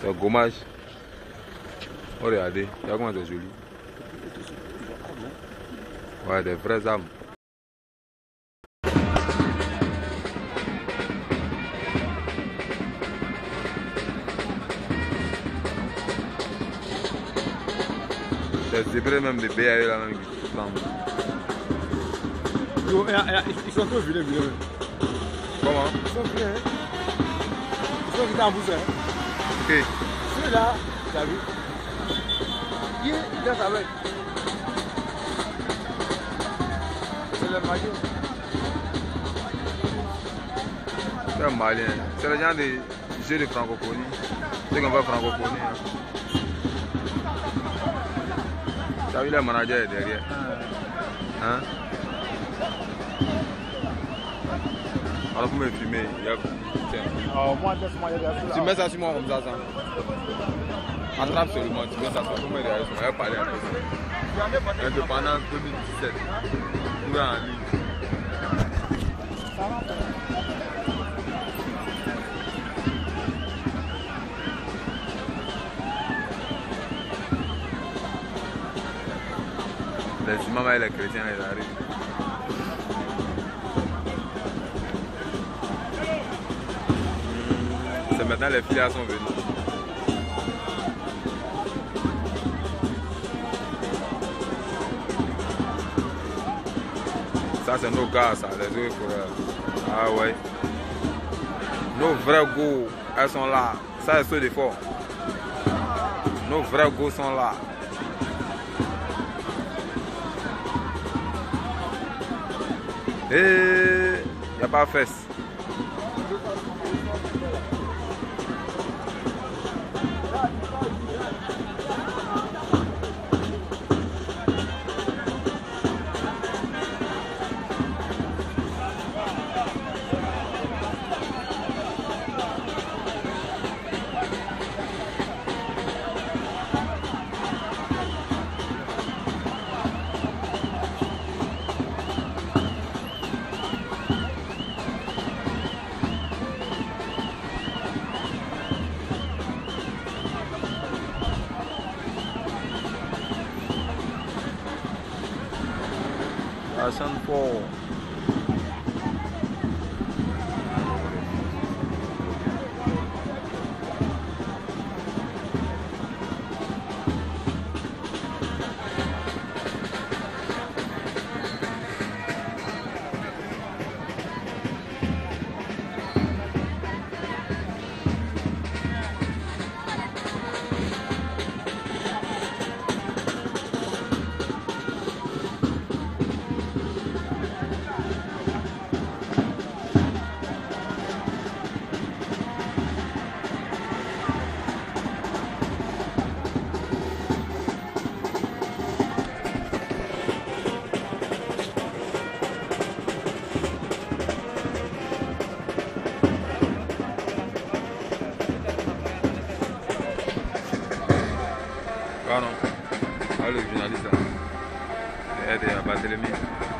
C'est gommage. Regardez, regarde comment c'est joli. Ouais, des vraies âmes. C'est zébré même des BAE là même qui semble. Yo, eh, eh, Ils sont trop vilains, vilains. Comment Ils sont vilains. hein. Ils sont vilains en bouche. hein. Ok. Celui-là, tu as vu Il danse avec. C'est le maillot. C'est un malien. C'est le genre de jeu de francophonie. C'est qu'on va francophonie. T'as vu le manager est derrière. Hein Alors pour me filmer, il y a... Tiens. Oh, moi, laisse-moi, Tu mets ça sur moi comme ça, ça. Attrape seulement, tu mets ça sur moi. derrière, on va parler un peu. Indépendance 2017. Trouvé en ligne. Les imams et les chrétiens, ils arrivent. Maintenant les filles sont venues. Ça, c'est nos gars, ça, les autres frères. Ah ouais. Nos vrais goûts, elles sont là. Ça, c'est ceux d'effort. Nos vrais goûts sont là. Et il n'y a pas de fesse. as i'm bored trabalho dele é mesmo.